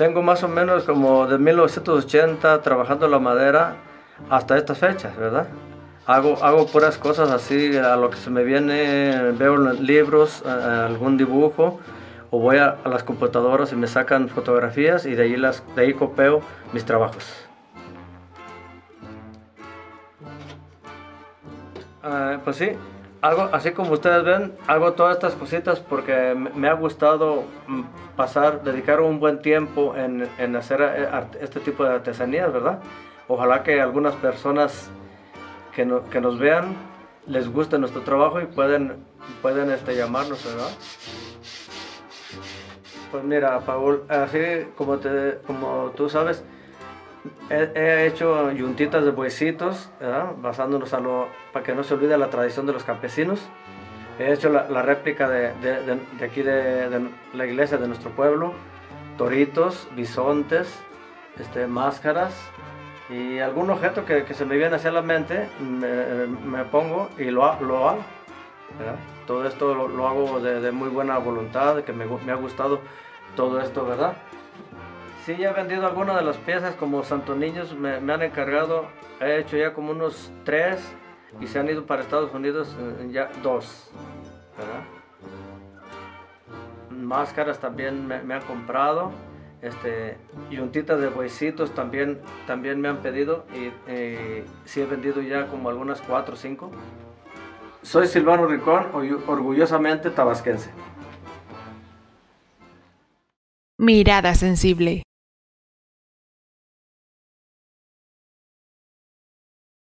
Tengo más o menos como de 1980 trabajando la madera hasta estas fechas, ¿verdad? Hago, hago puras cosas así, a lo que se me viene, veo libros, algún dibujo, o voy a, las computadoras y me sacan fotografías y de ahí, las, de ahí copio mis trabajos. Ah, pues sí, algo así como ustedes ven, hago todas estas cositas porque me ha gustado mm, pasar, dedicar un buen tiempo en, en hacer eh, este tipo de artesanías, ¿verdad? Ojalá que algunas personas que, que nos vean les guste nuestro trabajo y pueden, pueden este, llamarnos, ¿verdad? Pues mira, Paul, así como, te, como tú sabes, he, hecho yuntitas de buecitos, basándonos a lo, para que no se olvide la tradición de los campesinos. He hecho la, réplica de, de, aquí de, la iglesia de nuestro pueblo, toritos, bisontes, este, máscaras y algún objeto que, se me viene hacia la mente, me, me pongo y lo, lo hago. Todo esto lo, hago de, muy buena voluntad, que me, me ha gustado todo esto, ¿verdad? Sí, ya he vendido algunas de las piezas, como Santo Niños me, han encargado, he hecho ya como unos tres y se han ido para Estados Unidos eh, ya dos. Máscaras también me, han comprado, este, yuntitas de huesitos también, también me han pedido y eh, sí he vendido ya como algunas cuatro o cinco. Soy Silvano Ricón, orgullosamente tabasquense. Mirada sensible.